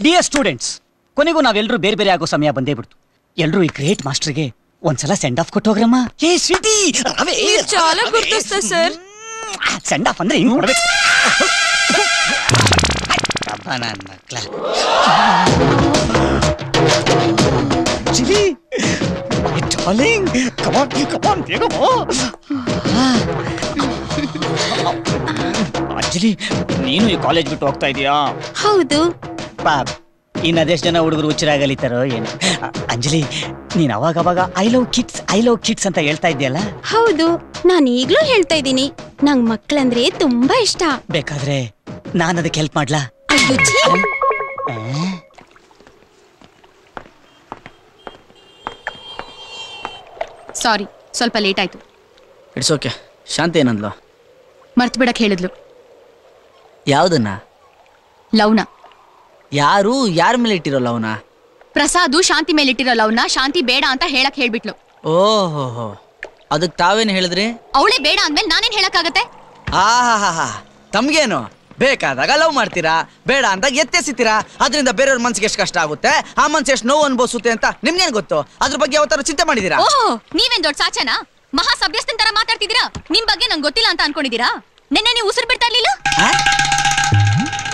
Dear students ಕೊನೆಗೂ ನಾವೆಲ್ಲರೂ ಬೇರೆ ಬೇರೆ ಆಗೋ ಸಮಯ ಬಂದೇ ಬಿಡ್ತು ಎಲ್ರೂ ಈ ಗ್ರೇಟ್ ಮಾಸ್ಟರ್ಗೆ ಒಂದ್ಸಲ ಸೆಂಡ್ ಆಫ್ ಕೊಟ್ಟೋಗ್ರಮ್ಮ ಏ ಸ್ವೀಟಿ ರವೆ మీరు చాలా గుర్తొస్తా సార్ ಸೆಂಡ್ ಆಫ್ ಅಂದ್ರೆ ಹಿಂಗ್ ಕೊಡ್ಬೇಕು ಅಬ್ಬ ನನ್ ಮಕ್ಳ ಚಿಲಿ ಮೈ ಡಾರ್ಲಿಂಗ್ ಕಮಾನ್ ಕಮಾನ್ ಬೇಗ ಬಾ ಅಂಜಲಿ ನೀನು ಈ ಕಾಲೇಜ್ ಬಿಟ್ಟು ಹೋಗ್ತಾ ಇದೀಯಾ ಹೌದು ಪಾಪ್. ಇನ್ನು ಅದೆಷ್ಟು ಜನ ಹುಡುಗರು ಹುಚ್ಚರಾಗಲಿತಾರೋ ಏನು. ಅ- ಅಂಜಲಿ ನೀನ್ ಅವಾಗ ಅವಾಗ I love kids I love kids ಅಂತ ಹೇಳ್ತಾ ಇದೆಯಲ್ಲ ಹೌದು ನಾನು ಈಗ್ಲೂ ಹೇಳ್ತಾ ಇದ್ದೀನಿ. ನಂಗ್ ಮಕ್ಳಂದ್ರೆ ತುಂಬಾ ಇಷ್ಟ. ಬೇಕಾದ್ರೆ ನಾನು ಅದಕ್ಕೆ ಹೆಲ್ಪ್ ಮಾಡ್ಲಾ? ಅಯ್ಯೋ, ಛೀ. ಸಾರಿ ಸ್ವಲ್ಪ ಲೇಟ್ ಆಯ್ತು. ಇಟ್ಸ್ ಓಕೆ ಶಾಂತಿ ಏನಂದ್ಲು? ಮರ್ತು ಬಿಡಕ್ಕೆ ಹೇಳಿದ್ಲು. ಯಾವುದನ್ನ? ಲವ್ನ. ಯಾರು? ಯಾರ ಮೇಲೆ ಇಟ್ಟಿರಲ್ಲ ಅವನ? ಪ್ರಸಾದು ಶಾಂತಿ ಮೇಲೆ ಇಟ್ಟಿರಲ್ಲ ಅವ್ನ ಶಾಂತಿ ಬೇಡ ಅಂತ ಹೇಳಕ್ ಹೇಳ್ಬಿಟ್ಲು. ಓಹೋ ಅದಕ್ಕೆ ತಾವೇನು ಹೇಳಿದ್ರಿ? ಅವಳೇ ಬೇಡ ಅಂದ್ಮೇಲೆ ನಾನೇನ್ ಹೇಳಕ್ಕಾಗತ್ತೆ? ಆಹಾ ತಮ್ಗೇನು? ಬೇಕಾದಾಗ ಲವ್ ಮಾಡ್ತೀರಾ? ಬೇಡ ಅಂತ ಎತ್ತೆಸಿತೀರಾ? ಅದರಿಂದ ಬೇರೆಯವ್ರ ಮನ್ಸಿಗೆ ಎಷ್ಟು ಕಷ್ಟ ಆಗುತ್ತೆ? ಆ ಮನ್ಸು ಎಷ್ಟು ನೋವು ಅನ್ಭವಿಸುತ್ತೆ ಅಂತ ನಿಮ್ಗೇನ್ ಗೊತ್ತು? ಅದ್ರ ಬಗ್ಗೆ ಯಾವತ್ತಾರು ಚಿಂತೆ ಮಾಡಿದೀರಾ ಓಹೋ ನೀವೇನ್ ದೊಡ್ಡ ಸಾಚನ? ಮಹಾ ಸಭ್ಯಸ್ಥನ್ ತರ ಮಾತಾಡ್ತಿದ್ದೀರಾ? ನಿಮ್ ಬಗ್ಗೆ ನಂಗೆ ಗೊತ್ತಿಲ್ಲ ಅಂತ ಅನ್ಕೊಂಡಿದೀರಾ ನಿನ್ನೆ ನೀವು ಉಸಿರು ಬಿಡ್ತಾ ಇರ್ಲಿಲ್ಲ?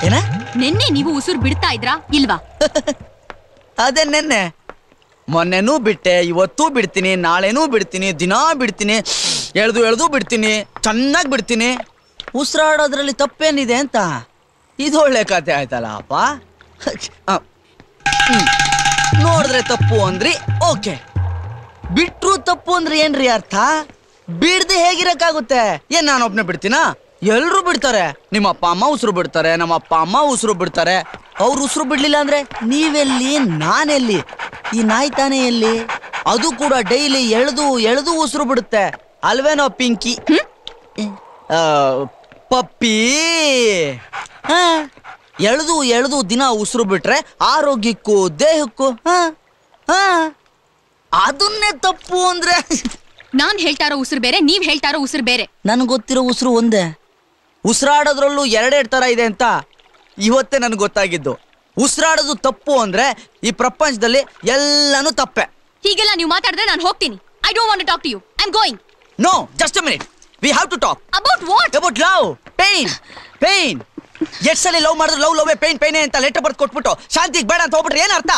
ಏನ? ನಿನ್ನೆ ನೀವು ಉಸಿರು ಬಿಡ್ತಾ ಇದ್ರಾ? ಇಲ್ವಾ? ಅದೇ ನೆನ್ನೆ. ಮೊನ್ನೆನೂ ಬಿಟ್ಟೆ, ಇವತ್ತೂ ಬಿಡ್ತೀನಿ, ನಾಳೆನೂ ಬಿಡ್ತೀನಿ, ದಿನಾ ಬಿಡ್ತೀನಿ, ಎಳ್ದು ಎಳ್ದು ಬಿಡ್ತೀನಿ, ಚೆನ್ನಾಗಿ ಬಿಡ್ತೀನಿ. ಉಸಿರಾಡೋದ್ರಲ್ಲಿ ತಪ್ಪೇನಿದೆ ಅಂತ? ಇದು ಒಳ್ಳೆ ಕತೆ ಆಯ್ತಲ್ಲ, ಅಪ್ಪ? ನೋಡಿದ್ರೆ ತಪ್ಪು ಅಂದ್ರಿ ಓಕೆ. ಬಿಟ್ರು ತಪ್ಪು ಅಂದ್ರೆ ಏನ್ರಿ ಅರ್ಥ? ಬಿಡ್ದೆ ಹೇಗಿರಕ್ಕಾಗುತ್ತೆ? ಏನ್ ನಾನು ಒಬ್ನೇ ಬಿಡ್ತೀನಾ? ಎಲ್ರು ಬಿಡ್ತಾರೆ. ನಿಮ್ಮ ಅಪ್ಪ ಅಮ್ಮ ಉಸಿರು ಬಿಡ್ತಾರೆ ನಮ್ಮ ಅಪ್ಪ ಅಮ್ಮ ಉಸಿರು ಬಿಡ್ತಾರೆ. ಅವ್ರು ಉಸಿರು ಬಿಡ್ಲಿಲ್ಲ ಅಂದ್ರೆ ನೀವೆಲ್ಲಿ ನಾನೆಲ್ಲಿ? ಈ ನಾಯಿ ತಾನೇ ಎಲ್ಲಿ? ಅದು ಕೂಡ ಡೈಲಿ ಎಳೆದು ಎಳೆದು ಉಸಿರು ಬಿಡುತ್ತೆ. ಅಲ್ವೇನೋ ಪಿಂಕಿ? ಪಪ್ಪಿ. ಹಾ. ಎಳೆದು ಎಳೆದು ದಿನ ಉಸಿರು ಬಿಟ್ರೆ ಆರೋಗ್ಯಕ್ಕೂ ದೇಹಕ್ಕೂ ಅದನ್ನೇ ತಪ್ಪು ಅಂದ್ರೆ ನಾನ್ ಹೇಳ್ತಾರೋ ಉಸಿರು ಬೇರೆ ನೀವ್ ಹೇಳ್ತಾರೋ ಉಸಿರು ಬೇರೆ. ನನಗೆ ಗೊತ್ತಿರೋ ಉಸಿರು ಒಂದೇ. ಉಸಿರಾಡೋದ್ರಲ್ಲೂ ಎರಡೆರಡು ಥರ ಇದೆ ಅಂತ ಇವತ್ತೇ ನನಗೆ ಗೊತ್ತಾಗಿದ್ದು. ಉಸಿರಾಡೋದು ತಪ್ಪು ಅಂದರೆ ಈ ಪ್ರಪಂಚದಲ್ಲಿ ಎಲ್ಲನೂ ತಪ್ಪೆ. ಹೀಗೆಲ್ಲ ನೀವು ಮಾತಾಡಿದ್ರೆ ನಾನು ಹೋಗ್ತೀನಿ. I don't want talk to you I am going no just minute we have to talk about what about love pain pain ಎಷ್ಟು ಸಲ ಲವ್ ಮಾಡಿದ್ರೆ ಲವ್ ಲವ್ ಪೇನ್ ಪೇನೆ ಅಂತ ಲೆಟರ್ ಬರ್ದು ಕೊಟ್ಬಿಟ್ಟು ಶಾಂತಿಗೆ ಬೇಡ ಅಂತ ಹೋಗ್ಬಿಟ್ರೆ ಏನು ಅರ್ಥ?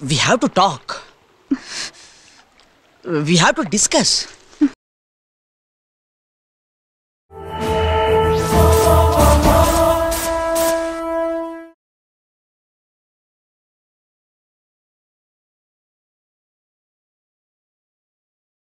We have to talk we have to discuss